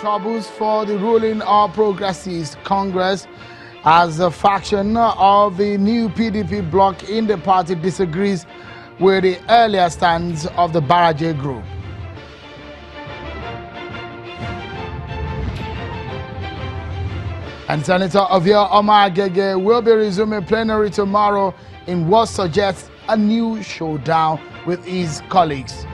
troubles for the ruling All Progressives Congress as a faction of the new PDP bloc in the party disagrees with the earlier stance of the Baraje group. And Senator Ovie Omo-Agege will be resuming plenary tomorrow in what suggests a new showdown with his colleagues.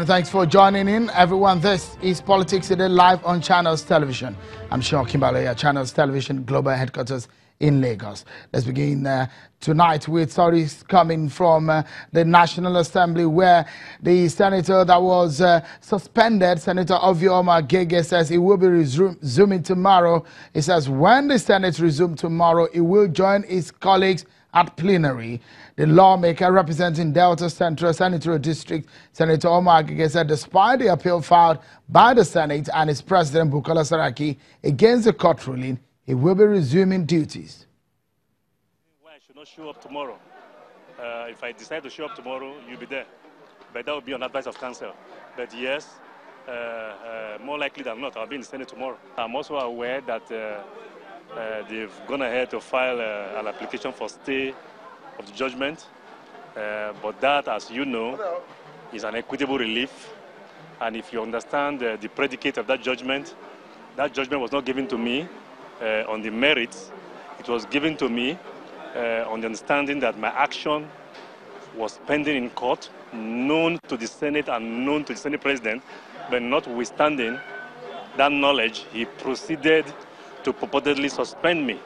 And thanks for joining in, everyone. This is Politics Today live on Channels Television. I'm Seun Okinbaloye Channels Television Global Headquarters in Lagos. Let's begin uh, tonight with stories coming from uh, the National Assembly where the senator that was uh, suspended, Senator Ovie Omo-Agege, says he will be resuming tomorrow. He says when the Senate resumes tomorrow, he will join his colleagues at plenary. The lawmaker representing Delta Central Senatorial District, Senator Omo-Agege, said despite the appeal filed by the Senate and its President Bukola Saraki against the court ruling, he will be resuming duties. Why I should not show up tomorrow. Uh, if I decide to show up tomorrow, you'll be there. But that will be on advice of counsel. But yes, uh, uh, more likely than not, I'll be in the Senate tomorrow. I'm also aware that uh, uh, they've gone ahead to file uh, an application for stay of the judgment. Uh, but that, as you know, is an equitable relief. And if you understand the predicate of that judgment, that judgment was not given to me on the merits. It was given to me on the understanding that my action was pending in court, known to the Senate and known to the Senate President, but notwithstanding that knowledge, he proceeded to purportedly suspend me.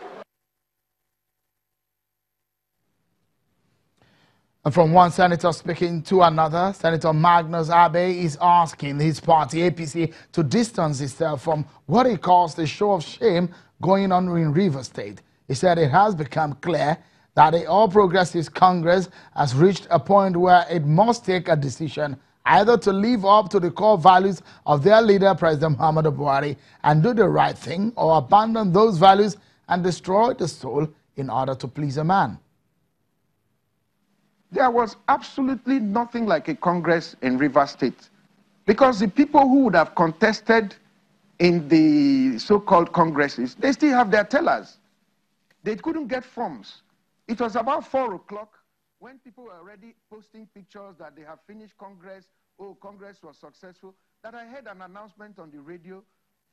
And from one senator speaking to another, Senator Magnus Abe is asking his party, APC, to distance itself from what he calls the show of shame going on in River State. He said it has become clear that the All Progressives Congress has reached a point where it must take a decision either to live up to the core values of their leader, President Muhammadu Buhari, and do the right thing, or abandon those values and destroy the soul in order to please a man. There was absolutely nothing like a Congress in River State because the people who would have contested in the so-called Congresses, they still have their tellers. They couldn't get forms. It was about 4 o'clock when people were already posting pictures that they have finished Congress, oh, Congress was successful, that I heard an announcement on the radio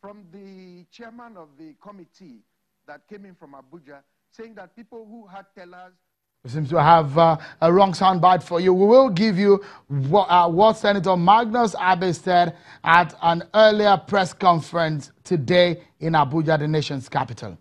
from the chairman of the committee that came in from Abuja saying that people who had tellers we seem to have uh, a wrong soundbite for you. We will give you what, uh, what, Senator Magnus Abe said at an earlier press conference today in Abuja, the nation's capital.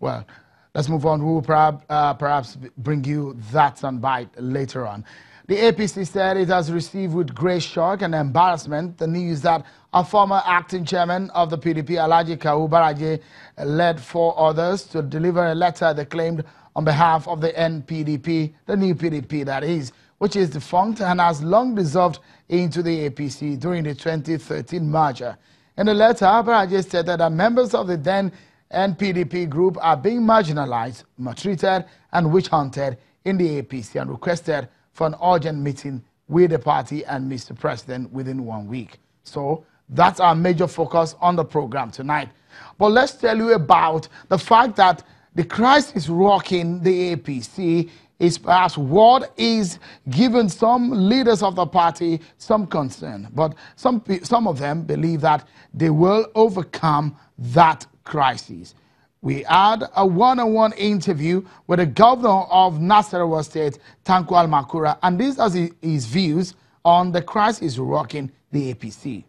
Well, let's move on. We will perhaps, uh, perhaps bring you that soundbite later on. The APC said it has received with great shock and embarrassment the news that a former acting chairman of the PDP, Alhaji Kawu Baraje, led four others to deliver a letter they claimed on behalf of the NPDP, the new PDP that is, which is defunct and has long dissolved into the APC during the 2013 merger. In the letter, Baraje stated that members of the then NPDP group are being marginalized, maltreated, and witch hunted in the APC and requested for an urgent meeting with the party and Mr. President within one week. So that's our major focus on the program tonight. But let's tell you about the fact that the crisis rocking the APC is perhaps what is giving some leaders of the party some concern. But some, some of them believe that they will overcome that crisis. We had a one-on-one interview with the governor of Nasarawa State, Tanko Al-Makura, and this is his views on the crisis rocking the APC.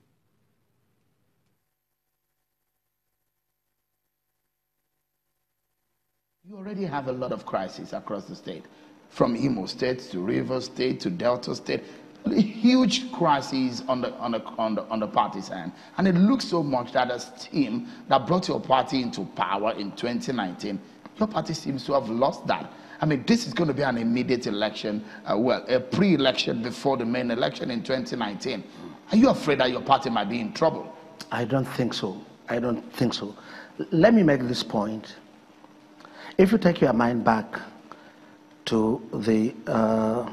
You already have a lot of crises across the state, from Imo State to River State to Delta State huge crisis on the, on, the, on, the, on the party's hand. And it looks so much that as team that brought your party into power in 2019, your party seems to have lost that. I mean, this is going to be an immediate election, uh, well, a pre-election before the main election in 2019. Are you afraid that your party might be in trouble? I don't think so. I don't think so. Let me make this point. If you take your mind back to the uh,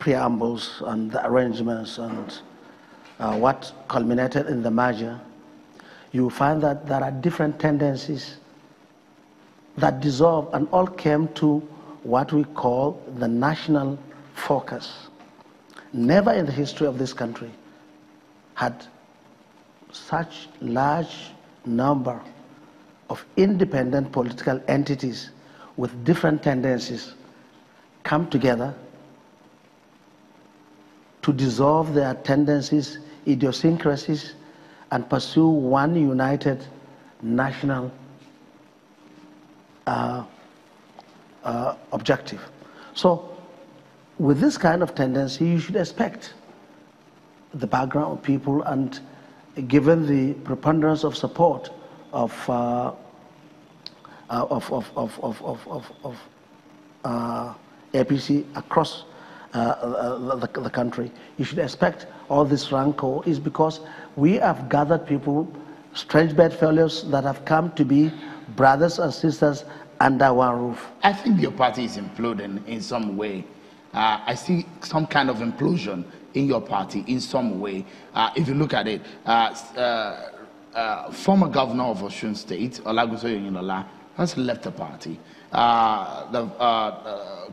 preambles and the arrangements and uh, what culminated in the merger, you find that there are different tendencies that dissolved and all came to what we call the national focus. Never in the history of this country had such large number of independent political entities with different tendencies come together to dissolve their tendencies, idiosyncrasies, and pursue one united national uh, uh, objective. So, with this kind of tendency, you should expect the background of people and given the preponderance of support of, uh, uh of, of, of, of, of, of uh, APC across uh, the, the, country, you should expect all this rancor is because we have gathered people, strange bedfellows that have come to be brothers and sisters under one roof. I think your party is imploding in some way. Uh, I see some kind of implosion in your party in some way. Uh, if you look at it, uh, uh, uh former governor of Osun State, Olagunsoye Oyinlola, has left the party. Uh, the,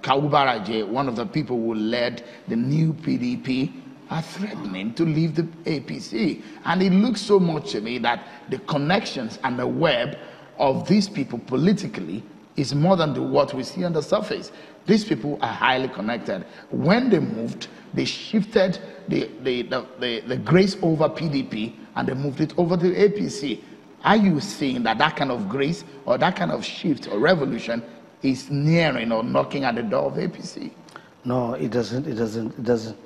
Kawu Baraje, one of the people who led the new PDP, are threatening to leave the APC. And it looks so much to me that the connections and the web of these people politically is more than the, what we see on the surface. These people are highly connected. When they moved, they shifted the, the, the, the, the grace over PDP and they moved it over to APC. Are you seeing that that kind of grace or that kind of shift or revolution is nearing or knocking at the door of APC? No, it doesn't. It doesn't. It doesn't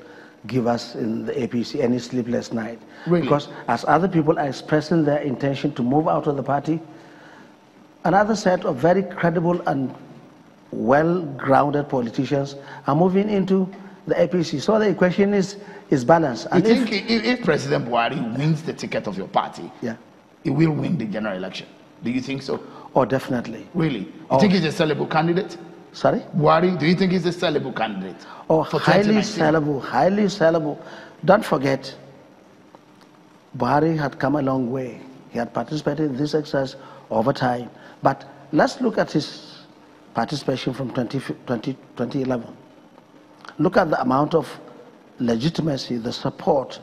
give us in the APC any sleepless night. Really? Because as other people are expressing their intention to move out of the party, another set of very credible and well-grounded politicians are moving into the APC. So the equation is, is balanced. You think if, if, President Buhari wins the ticket of your party, yeah. He will win the general election? Do you think so? Oh, definitely. Really? You oh. think he's a sellable candidate? Sorry? Buhari, do you think he's a sellable candidate? Oh, highly sellable, highly sellable. Don't forget, Buhari had come a long way. He had participated in this exercise over time. But let's look at his participation from 20, 20, 2011. Look at the amount of legitimacy, the support,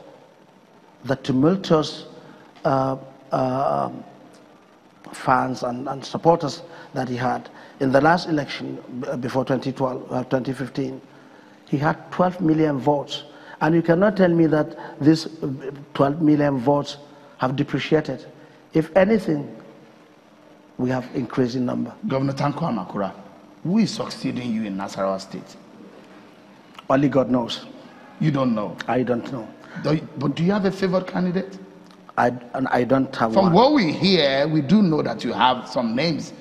the tumultuous uh, uh, fans and, and, supporters that he had. In the last election before 2012, uh, 2015, he had 12 million votes. And you cannot tell me that these 12 million votes have depreciated. If anything, we have increasing number. Governor Tanko Al-Makura, who is succeeding you in Nasarawa State? Only God knows. You don't know? I don't know. Do you, but do you have a favored candidate? I, I don't have From one. what we hear, we do know that you have some names,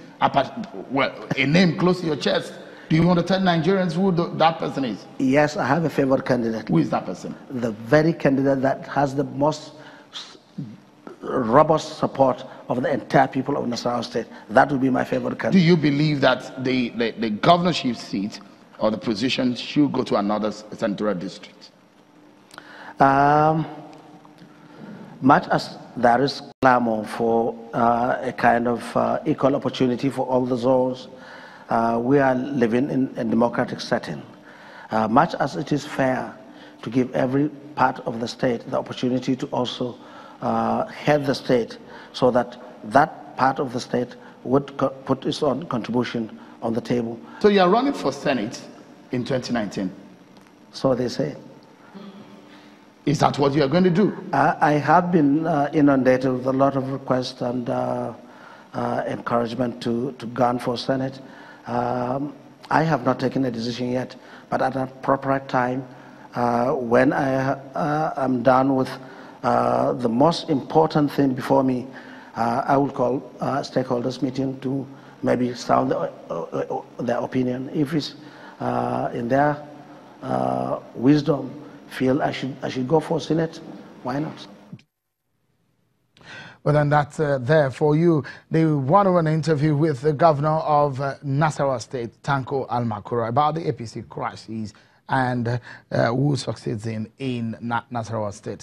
well, a name close to your chest. Do you want to tell Nigerians who the, that person is? Yes, I have a favored candidate. Who is that person? The very candidate that has the most robust support of the entire people of Nasarawa State. That would be my favorite candidate. Do you believe that the, the, the governorship seat or the position should go to another central district? Um, much as there is clamor for uh, a kind of uh, equal opportunity for all the zones, uh, we are living in a democratic setting. Uh, much as it is fair to give every part of the state the opportunity to also uh, head the state so that that part of the state would put its own contribution on the table. So you are running for Senate in 2019? So they say. Is that what you are going to do? I, have been uh, inundated with a lot of requests and uh, uh, encouragement to, to gun for Senate. Um, I have not taken a decision yet, but at a proper time, uh, when I uh, am done with uh, the most important thing before me, I will call stakeholders meeting to maybe sound their opinion. If it's in their wisdom, feel I should, I should go for Senate, why not? Well, then that's uh, there for you. The one-on-one interview with the governor of uh, Nasarawa State, Tanko Al-Makura, about the APC crisis and uh, who succeeds in, in Nasarawa State.